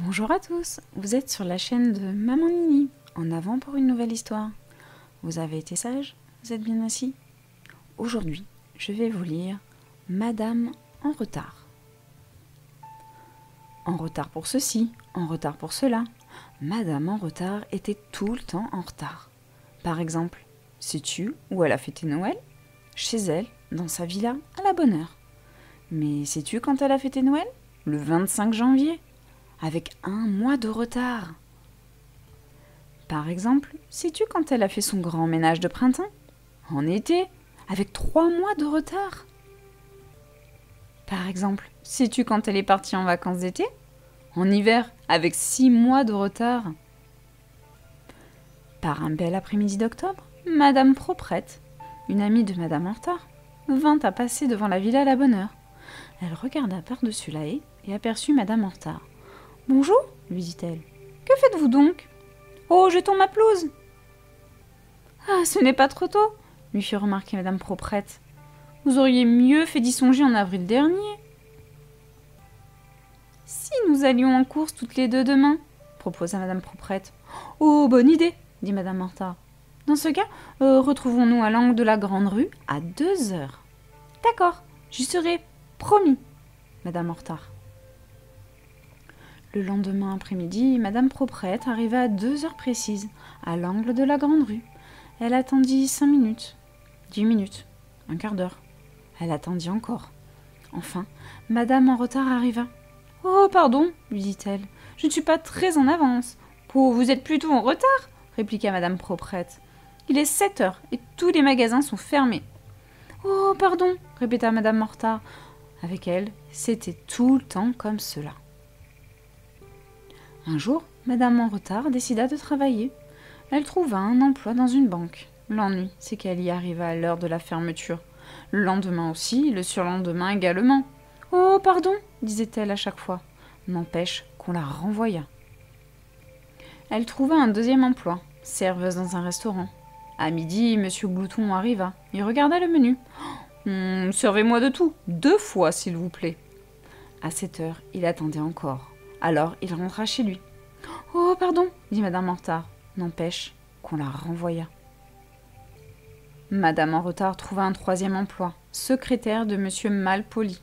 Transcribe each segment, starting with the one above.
Bonjour à tous, vous êtes sur la chaîne de Maman Nini, en avant pour une nouvelle histoire. Vous avez été sage Vous êtes bien assis Aujourd'hui, je vais vous lire Madame en retard. En retard pour ceci, en retard pour cela. Madame en retard était tout le temps en retard. Par exemple, sais-tu où elle a fêté Noël? Chez elle, dans sa villa, à la bonne heure. Mais sais-tu quand elle a fêté Noël? Le 25 janvier, avec un mois de retard. Par exemple, sais-tu quand elle a fait son grand ménage de printemps? En été, avec trois mois de retard. Par exemple, sais-tu quand elle est partie en vacances d'été? En hiver, avec six mois de retard. Par un bel après-midi d'octobre, Madame Proprette, une amie de Madame en vint à passer devant la villa à la bonne heure. Elle regarda par-dessus la haie et aperçut Madame en. Bonjour, lui dit-elle. Que faites-vous donc? Oh, jetons ma pelouse Ah, ce n'est pas trop tôt, lui fit remarquer Madame Proprette. Vous auriez mieux fait d'y songer en avril dernier. Si nous allions en course toutes les deux demain, proposa Madame Proprette. Oh, bonne idée, dit Madame Horta. Dans ce cas, euh, retrouvons-nous à l'angle de la grande rue à deux heures. D'accord, j'y serai, promis, Madame Hortard. Le lendemain après-midi, Madame Proprette arriva à deux heures précises, à l'angle de la grande rue. Elle attendit cinq minutes, dix minutes, un quart d'heure. Elle attendit encore. Enfin, Madame en retard arriva. Oh, pardon, lui dit-elle, je ne suis pas très en avance. Oh, vous êtes plutôt en retard, répliqua Madame Proprette. Il est sept heures et tous les magasins sont fermés. Oh, pardon, répéta Madame Mortard. Avec elle, c'était tout le temps comme cela. Un jour, Madame en retard décida de travailler. Elle trouva un emploi dans une banque. L'ennui, c'est qu'elle y arriva à l'heure de la fermeture. Le lendemain aussi, le surlendemain également. Oh, pardon, disait-elle à chaque fois. N'empêche qu'on la renvoya. Elle trouva un deuxième emploi, serveuse dans un restaurant. À midi, Monsieur Glouton arriva. Il regarda le menu. Hum, servez-moi de tout, deux fois, s'il vous plaît. À cette heure, il attendait encore. Alors, il rentra chez lui. Oh, pardon, dit Madame en retard. N'empêche qu'on la renvoya. Madame en retard trouva un troisième emploi, secrétaire de Monsieur Malpoli.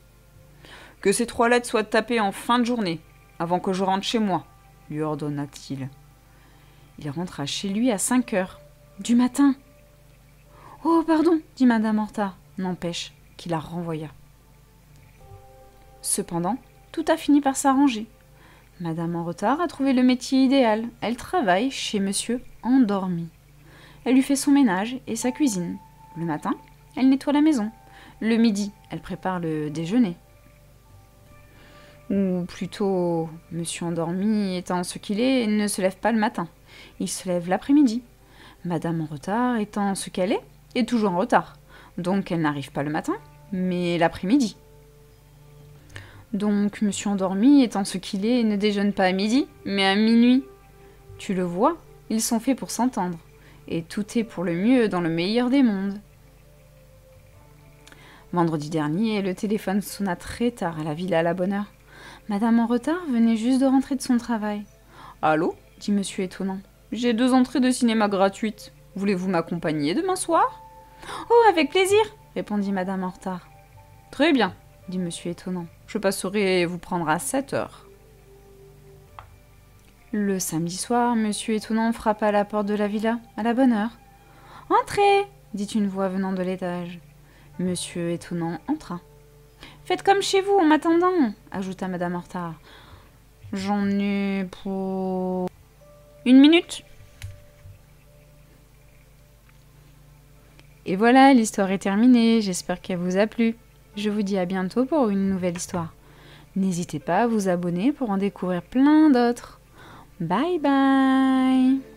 Que ces trois lettres soient tapées en fin de journée, avant que je rentre chez moi, lui ordonna-t-il. Il rentra chez lui à cinq heures. Du matin. Oh, pardon, dit Madame Horta. N'empêche qu'il la renvoya. Cependant, tout a fini par s'arranger. Madame en retard a trouvé le métier idéal. Elle travaille chez Monsieur endormi. Elle lui fait son ménage et sa cuisine. Le matin, elle nettoie la maison. Le midi, elle prépare le déjeuner. Ou plutôt, Monsieur endormi étant ce qu'il est, ne se lève pas le matin. Il se lève l'après-midi. Madame en retard étant ce qu'elle est, est toujours en retard. Donc elle n'arrive pas le matin, mais l'après-midi. Donc monsieur endormi étant ce qu'il est, ne déjeune pas à midi, mais à minuit. Tu le vois, ils sont faits pour s'entendre, et tout est pour le mieux dans le meilleur des mondes. Vendredi dernier, le téléphone sonna très tard à la villa à la bonne heure. Madame en retard venait juste de rentrer de son travail. Allô? dit monsieur étonnant. J'ai deux entrées de cinéma gratuites. Voulez-vous m'accompagner demain soir? Oh, avec plaisir, répondit madame en retard. Très bien, dit monsieur étonnant. Je passerai vous prendre à sept heures. Le samedi soir, monsieur étonnant frappa à la porte de la villa, à la bonne heure. Entrez dit une voix venant de l'étage. Monsieur étonnant entra. Faites comme chez vous en m'attendant, ajouta madame en retard. J'en ai pour. Une minute Et voilà, l'histoire est terminée. J'espère qu'elle vous a plu. Je vous dis à bientôt pour une nouvelle histoire. N'hésitez pas à vous abonner pour en découvrir plein d'autres. Bye bye